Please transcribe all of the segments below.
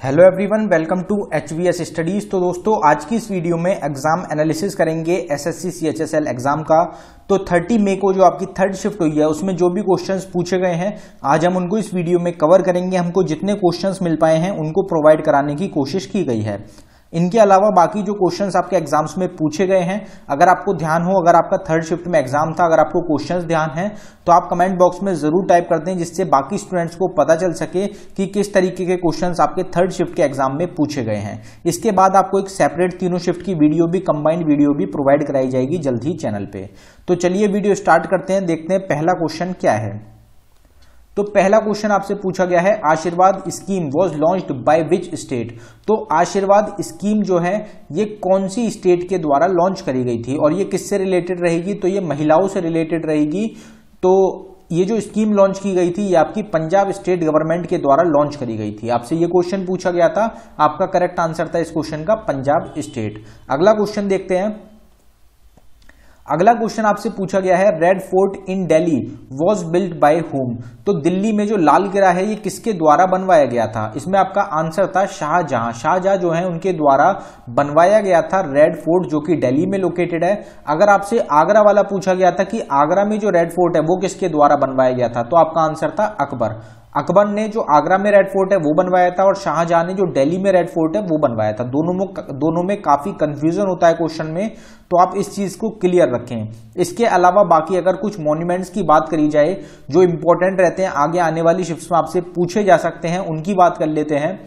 Hello everyone welcome to H V S studies तो दोस्तों, आज की इस वीडियो में एग्ज़ाम एनालिसिस करेंगे एसएससी सीएचएसएल एग्ज़ाम का। तो 30 मई को जो आपकी थर्ड शिफ्ट हुई है, उसमें जो भी क्वेश्चंस पूछे गए हैं, आज हम उनको इस वीडियो में कवर करेंगे। हमको जितने क्वेश्चंस मिल पाए हैं, उनको प्रोवाइड कराने की कोशिश की गई है। इनके अलावा बाकी जो क्वेश्चंस आपके एग्ज़ाम्स में पूछे गए हैं, अगर आपको ध्यान हो, अगर आपका थर्ड शिफ्ट में एग्ज़ाम था, अगर आपको क्वेश्चंस ध्यान है तो आप कमेंट बॉक्स में ज़रूर टाइप कर दें, जिससे बाकी स्टूडेंट्स को पता चल सके कि किस तरीके के क्वेश्चंस आपके थर्ड शिफ्ट के एग्ज़ाम में पूछे गए हैं। इसके बाद आपको एक सेपरेट तीनों शिफ्ट की वीडियो भी कंबाइंड वीडियो भी प्रोवाइड कराई जाएगी जल्द ही चैनल पर तो चलिए वीडियो स्टार्ट करते हैं, देखते हैं पहला क्वेश्चन क्या है। तो पहला क्वेश्चन आपसे पूछा गया है, Ashirwad scheme was launched by which state तो आशीर्वाद स्कीम जो है, ये कौन सी स्टेट के द्वारा लॉन्च करी गई थी और ये किससे रिलेटेड रहेगी? तो ये महिलाओं से रिलेटेड रहेगी। तो ये जो स्कीम लॉन्च की गई थी, ये आपकी पंजाब स्टेट गवर्नमेंट के द्वारा लॉन्च करी गई थी। आपसे ये क्वेश्चन पूछा गया था, आपका करेक्ट आंसर था इस क्वेश्चन का, पंजाब स्टेट अगला क्वेश्चन देखते हैं। अगला क्वेश्चन आपसे पूछा गया है, red fort in Delhi was built by whom तो दिल्ली में जो लाल किला है, ये किसके द्वारा बनवाया गया था? इसमें आपका आंसर था शाहजहां। शाहजहां जो है, उनके द्वारा बनवाया गया था रेड फोर्ट, जो कि दिल्ली में लोकेटेड है। अगर आपसे आगरा वाला पूछा गया था कि आगरा में जो रेड फोर्ट है, वो किसके द्वारा बनवाया गया था तो आपका आंसर था अकबर। अकबर ने जो आगरा में रेड फोर्ट है वो बनवाया था और शाहजहां ने जो दिल्ली में रेड फोर्ट है वो बनवाया था। दोनों में दोनों में काफ़ी कंफ्यूजन होता है क्वेश्चन में तो आप इस चीज़ को क्लियर रखें। इसके अलावा बाकी अगर कुछ मॉन्यूमेंट्स की बात करी जाए, जो इंपॉर्टेंट रहते हैं, आगे आने वाली शिफ्ट में आपसे पूछे जा सकते हैं, उनकी बात कर लेते हैं।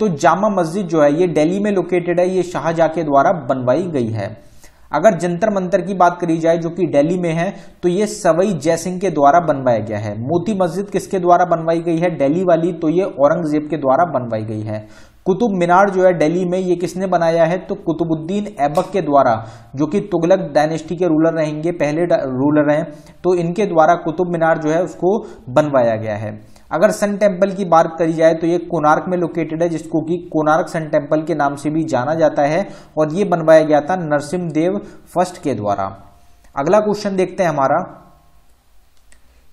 तो जामा मस्जिद जो है, ये दिल्ली में लोकेटेड है, ये शाहजहां के द्वारा बनवाई गई है। अगर जंतर मंतर की बात करी जाए जो कि दिल्ली में है तो ये सवई जयसिंह के द्वारा बनवाया गया है। मोती मस्जिद किसके द्वारा बनवाई गई है? दिल्ली वाली तो ये औरंगज़ेब के द्वारा बनवाई गई है। कुतुब मीनार जो है दिल्ली में, ये किसने बनाया है? तो कुतुबुद्दीन ऐबक के द्वारा, जो कि तुगलक डायनेस्टी के रूलर रहेंगे, पहले रूलर हैं तो इनके द्वारा कुतुब मीनार जो है उसको बनवाया गया है। अगर सन टेंपल की बात करी जाए तो ये कोनार्क में लोकेटेड है, जिसको कि कोनार्क सन टेंपल के नाम से भी जाना जाता है, और ये बनवाया गया था नरसिम्ह देव फ़र्स्ट के द्वारा। अगला क्वेश्चन देखते हैं हमारा।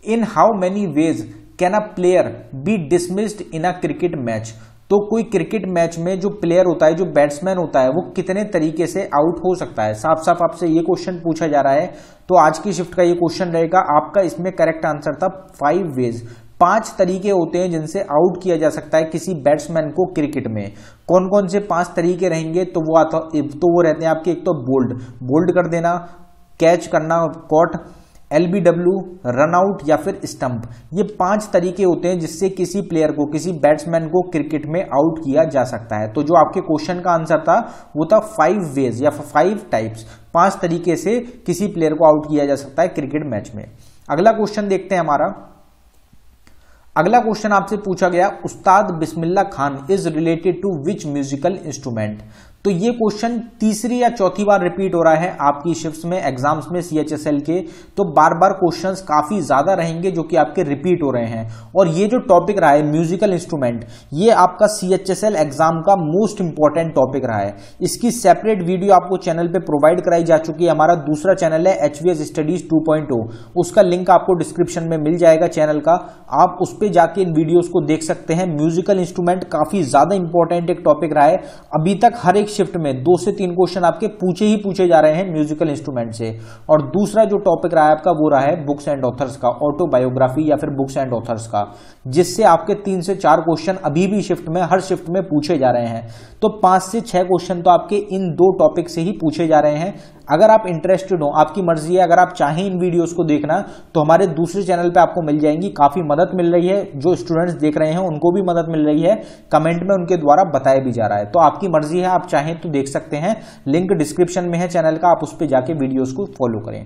In how many ways can a player be dismissed in a cricket match? तो कोई क्रिकेट मैच में जो प्लेयर होता है, जो बैट्समैन होता है, वो कितने तरीके से आउट हो सकता है? साफ़ साफ़ आपसे ये क्वेश्चन पूछा जा रहा है। तो आज की शिफ्ट का ये क्वेश्चन रहेगा। आपका इसमें करेक्ट आंसर था फाइव वेज। पाँच तरीके होते हैं जिनसे आउट किया जा सकता है किसी बैट्समैन को क्रिकेट में। कौन कौन से पाँच तरीके रहेंगे तो वो आता तो वो रहते हैं आपके, एक तो बोल्ड बोल्ड कर देना कैच करना कॉट एलबीडब्ल्यू रनआउट या फिर स्टंप ये पाँच तरीके होते हैं जिससे किसी प्लेयर को, किसी बैट्समैन को क्रिकेट में आउट किया जा सकता है। तो जो आपके क्वेश्चन का आंसर था, वो था फाइव वेज या फाइव टाइप्स पाँच तरीके से किसी प्लेयर को आउट किया जा सकता है क्रिकेट मैच में। अगला क्वेश्चन देखते हैं हमारा। अगला क्वेश्चन आपसे पूछा गया उस्ताद Bismillah Khan is related to which musical instrument तो ये क्वेश्चन तीसरी या चौथी बार रिपीट हो रहा है आपकी शिफ्ट में एग्ज़ाम्स में सीएचएसएल के। तो बार बार क्वेश्चंस काफ़ी ज़्यादा रहेंगे जो कि आपके रिपीट हो रहे हैं। और ये जो टॉपिक रहा है म्यूजिकल इंस्ट्रूमेंट ये आपका सीएचएसएल एग्ज़ाम का मोस्ट इंपॉर्टेंट टॉपिक रहा है। इसकी सेपरेट वीडियो आपको चैनल पर प्रोवाइड कराई जा चुकी है। हमारा दूसरा चैनल है एच स्टडीज़ टू उसका लिंक आपको डिस्क्रिप्शन में मिल जाएगा चैनल का। आप उस पर जाके इन वीडियोज़ को देख सकते हैं। म्यूजिकल इंस्ट्रूमेंट काफ़ी ज़्यादा इंपॉर्टेंट एक टॉपिक रहा है। अभी तक हर एक शिफ्ट में दो से तीन क्वेश्चन आपके पूछे ही पूछे जा रहे हैं म्यूजिकल इंस्ट्रूमेंट से। और दूसरा जो टॉपिक रहा है आपका, वो रहा है बुक्स एंड ऑथर्स का ऑटोबायोग्राफी या फिर बुक्स एंड ऑथर्स का, जिससे आपके तीन से चार क्वेश्चन अभी भी शिफ्ट में, हर शिफ्ट में पूछे जा रहे हैं। तो पाँच से छह क्वेश्चन तो आपके इन दो टॉपिक से ही पूछे जा रहे हैं। अगर आप इंटरेस्टेड हो, आपकी मर्ज़ी है, अगर आप चाहें इन वीडियोस को देखना तो हमारे दूसरे चैनल पे आपको मिल जाएँगी, काफ़ी मदद मिल रही है। जो स्टूडेंट्स देख रहे हैं, उनको भी मदद मिल रही है कमेंट में उनके द्वारा बताया भी जा रहा है। तो आपकी मर्ज़ी है, आप चाहें तो देख सकते हैं। लिंक डिस्क्रिप्शन में है चैनल का, आप उस पर जाके वीडियोज़ को फॉलो करें।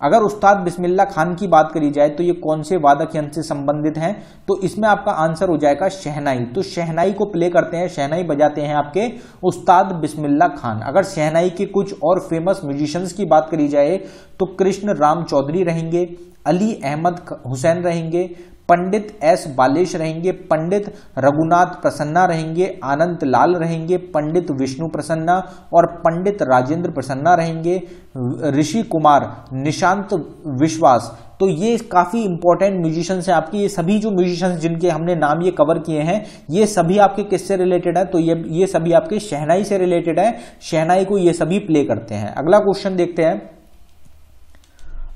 अगर उस्ताद बिस्मिल्ला खान की बात करी जाए तो ये कौन से वादक यंत्र से संबंधित हैं? तो इसमें आपका आंसर हो जाएगा शहनाई। तो शहनाई को प्ले करते हैं, शहनाई बजाते हैं आपके उस्ताद बिस्मिल्ला खान। अगर शहनाई के कुछ और फ़ेमस म्यूजिशियंस की बात करी जाए तो कृष्ण राम चौधरी रहेंगे, अली अहमद हुसैन रहेंगे पंडित एस बालेश रहेंगे, पंडित रघुनाथ प्रसन्ना रहेंगे, आनंद लाल रहेंगे, पंडित विष्णु प्रसन्ना और पंडित राजेंद्र प्रसन्ना रहेंगे, ऋषि कुमार, निशांत विश्वास। तो ये काफ़ी इंपॉर्टेंट म्यूजिशियंस है आपके, ये सभी जो म्यूजिशियंस जिनके हमने नाम ये कवर किए हैं, ये सभी आपके किससे रिलेटेड है? तो ये ये सभी आपके शहनाई से रिलेटेड है। शहनाई को ये सभी प्ले करते हैं। अगला क्वेश्चन देखते हैं।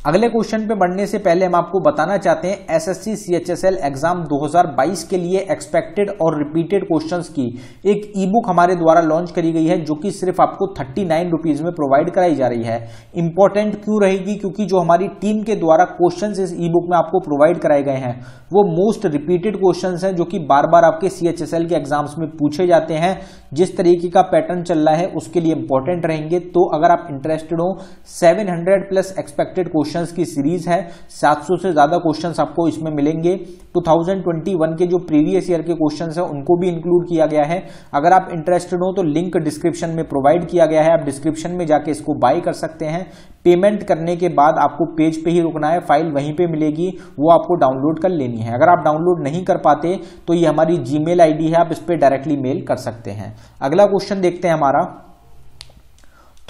अगले क्वेश्चन पे बढ़ने से पहले हम आपको बताना चाहते हैं एसएससी सीएचएसएल एग्ज़ाम 2022 के लिए एक्सपेक्टेड और रिपीटेड क्वेश्चंस की एक ई बुक हमारे द्वारा लॉन्च करी गई है, जो कि सिर्फ़ आपको थर्टी नाइन रुपीज़ में प्रोवाइड कराई जा रही है। इंपॉर्टेंट क्यों रहेगी? क्योंकि जो हमारी टीम के द्वारा क्वेश्चन इस ई बुक में आपको प्रोवाइड कराए गए हैं, वो मोस्ट रिपीटेड क्वेश्चन है, जो कि बार बार आपके सीएचएसएल के एग्ज़ाम्स में पूछे जाते हैं। जिस तरीके का पैटर्न चल रहा है, उसके लिए इंपॉर्टेंट रहेंगे। तो अगर आप इंटरेस्टेड हो seven plus expected question questions की सीरीज़ है। 700 से ज़्यादा क्वेश्चंस आपको इसमें मिलेंगे। 2021 के जो प्रीवियस ईयर के क्वेश्चंस है, उनको भी इंक्लूड किया गया है। अगर आप इंटरेस्टेड हो तो लिंक डिस्क्रिप्शन में प्रोवाइड किया गया है। आप डिस्क्रिप्शन में जाके इसको बाय कर सकते हैं। पेमेंट करने के बाद आपको पेज पे ही रुकना है। फ़ाइल वहीं पे मिलेगी। वो आपको डाउनलोड कर लेनी है। अगर आप डाउनलोड नहीं कर पाते तो ये हमारी जीमेल आईडी है। आप इस पर डायरेक्टली मेल कर सकते हैं। अगला क्वेश्चन देखते हैं हमारा।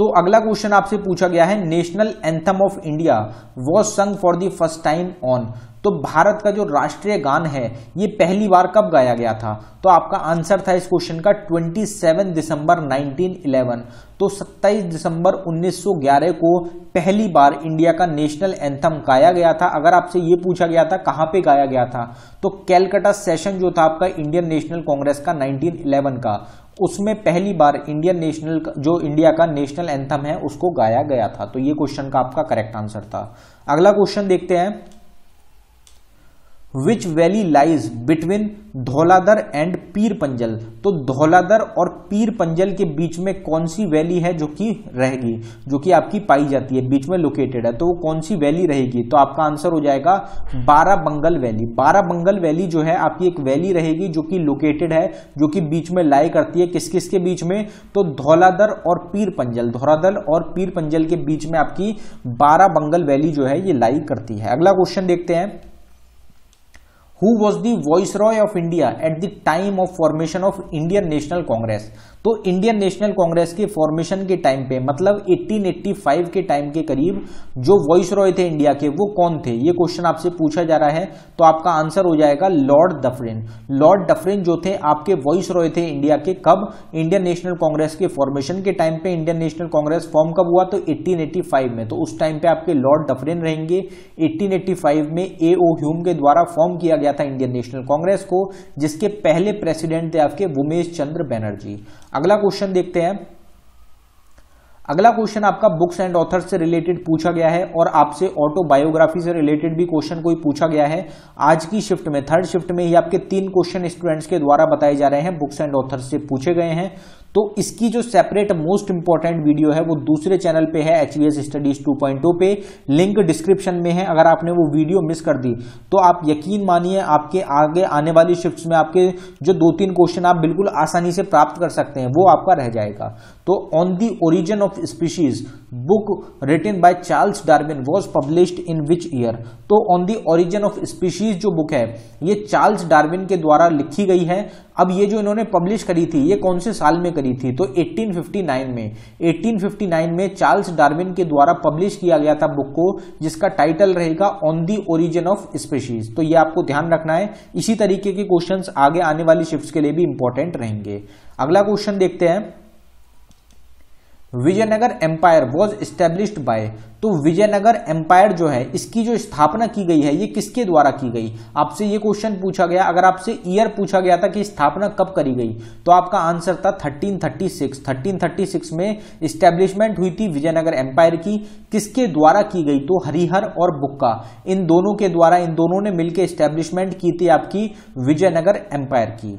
तो अगला क्वेश्चन आपसे पूछा गया है national anthem of India was sung for the first time on तो भारत का जो राष्ट्रीय गान है, ये पहली बार कब गाया गया था? तो आपका आंसर था इस क्वेश्चन का 27 दिसंबर 1911 तो 27 दिसंबर 1911 को पहली बार इंडिया का नेशनल एंथम गाया गया था। अगर आपसे ये पूछा गया था, कहाँ पे गाया गया था? तो कैलकाटा सेशन जो था आपका इंडियन नेशनल कांग्रेस का 1911 का। उसमें पहली बार इंडियन नेशनल जो इंडिया का नेशनल एंथम है, उसको गाया गया था। तो ये क्वेश्चन का आपका करेक्ट आंसर था। अगला क्वेश्चन देखते हैं। Which valley lies between Dhauladhar and Pir Panjal? तो धौलादर और पीर पंजल के बीच में कौन सी वैली है जो कि रहेगी, जो कि आपकी पाई जाती है, बीच में लोकेटेड है? तो वो कौन सी वैली रहेगी? तो आपका आंसर हो जाएगा बारह बंगल वैली बारह बंगल वैली जो है, आपकी एक वैली रहेगी जो कि लोकेटेड है, जो कि बीच में लाई करती है। किस किस के बीच में? तो धौलादर और पीर पंजल। धौलादर और पीर पंजल के बीच में आपकी बारह बंगल वैली जो है, ये लाई करती है। अगला क्वेश्चन देखते हैं। Who was viceroy of India at the time of formation of Indian National Congress तो इंडियन नेशनल कांग्रेस के फॉर्मेशन के टाइम पे मतलब 1885 के टाइम के करीब, जो वॉइस रॉय थे इंडिया के, वो कौन थे? ये क्वेश्चन आपसे पूछा जा रहा है तो आपका आंसर हो जाएगा लॉर्ड डफरिन लॉर्ड डफरिन जो थे, आपके वॉइस रॉय थे इंडिया के, कब? इंडियन नेशनल कांग्रेस के फॉर्मेशन के टाइम पे इंडियन नेशनल कांग्रेस फॉर्म कब हुआ? तो 1885 में। तो उस टाइम पे आपके लॉर्ड डफरिन रहेंगे। 1885 में ए ओ ह्यूम के द्वारा फॉर्म किया गया था इंडियन नेशनल कांग्रेस को, जिसके पहले प्रेसिडेंट थे आपके उमेश चंद्र बैनर्जी। अगला क्वेश्चन देखते हैं। अगला क्वेश्चन आपका बुक्स एंड ऑथर से रिलेटेड पूछा गया है और आपसे ऑटोबायोग्राफी से रिलेटेड भी क्वेश्चन कोई पूछा गया है। आज की शिफ्ट में, थर्ड शिफ्ट में ही आपके तीन क्वेश्चन स्टूडेंट्स के द्वारा बताए जा रहे हैं, बुक्स एंड ऑथर से पूछे गए हैं। तो इसकी जो सेपरेट मोस्ट इंपॉर्टेंट वीडियो है, वो दूसरे चैनल पे है एच स्टडीज़ टू पे। लिंक डिस्क्रिप्शन में है, अगर आपने वो वीडियो मिस कर दी। तो आप यकीन मानिए, आपके आगे आने वाली शिफ्ट में आपके जो दो तीन क्वेश्चन आप बिल्कुल आसानी से प्राप्त कर सकते हैं, वो आपका रह जाएगा। तो on the origin of species book written by Charles Darwin was published in which year तो on the origin of species जो बुक है, ये चार्ल्स डार्विन के द्वारा लिखी गई है। अब ये जो इन्होंने पब्लिश करी थी, ये कौन से साल में करी थी? तो 1859 में। 1859 में चार्ल्स डार्विन के द्वारा पब्लिश किया गया था बुक को, जिसका टाइटल रहेगा on the origin of species तो ये आपको ध्यान रखना है, इसी तरीके के क्वेश्चंस आगे आने वाली शिफ्ट के लिए भी इंपॉर्टेंट रहेंगे। अगला क्वेश्चन देखते हैं। Vijayanagara empire was established by तो विजयनगर एम्पायर जो है, इसकी जो स्थापना की गई है, ये किसके द्वारा की गई? आपसे ये क्वेश्चन पूछा गया, अगर आपसे ईयर पूछा गया था कि स्थापना कब करी गई तो आपका आंसर था 1336 1336 में स्टेब्लिशमेंट हुई थी विजयनगर एम्पायर की। किसके द्वारा की गई? तो हरिहर और बुक्का। इन दोनों के द्वारा, इन दोनों ने मिलकर स्टेब्लिशमेंट की थी आपकी विजयनगर एम्पायर की।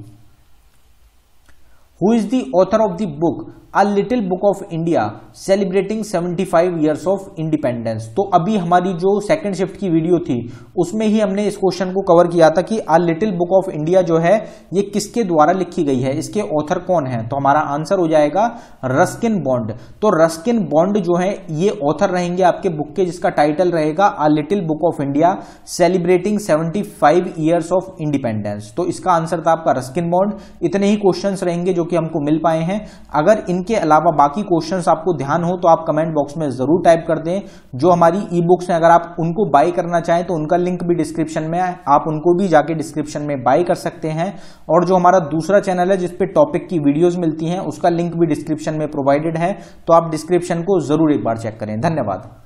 Who is the author of the book a little book of India celebrating 75 years of independence तो अभी हमारी जो सेकंड शिफ्ट की वीडियो थी, उसमें ही हमने इस क्वेश्चन को कवर किया था कि a little book of India जो है, ये किसके द्वारा लिखी गई है? इसके ऑथर कौन है? तो हमारा आंसर हो जाएगा रस्किन बॉन्ड तो रस्किन बॉन्ड जो है, ये ऑथर रहेंगे आपके बुक के, जिसका टाइटल रहेगा a little book of India celebrating seventy five years of independence तो इसका आंसर था आपका रस्किन बॉन्ड इतने ही क्वेश्चन रहेंगे जो कि हमको मिल पाए हैं। अगर इन इनके अलावा बाकी क्वेश्चंस आपको ध्यान हो तो आप कमेंट बॉक्स में ज़रूर टाइप कर दें। जो हमारी ई बुक्स हैं, अगर आप उनको बाय करना चाहें तो उनका लिंक भी डिस्क्रिप्शन में है। आप उनको भी जाके डिस्क्रिप्शन में बाय कर सकते हैं। और जो हमारा दूसरा चैनल है जिसपे टॉपिक की वीडियोज़ मिलती हैं, उसका लिंक भी डिस्क्रिप्शन में प्रोवाइडेड है। तो आप डिस्क्रिप्शन को ज़रूर एक बार चेक करें। धन्यवाद।